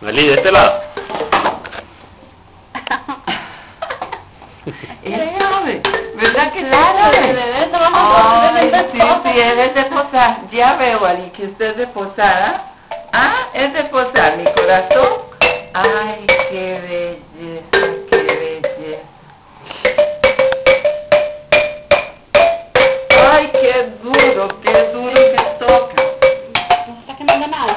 Nelly, de este lado. llave. ¿Verdad que la de bebé no Ay, sí, sí, es de posada. Ya veo, Ali, que usted es de posada. Ah, es de posada, mi corazón. Ay, qué belleza, qué belleza. Ay, qué duro, qué duro que toca. No está quemando nada,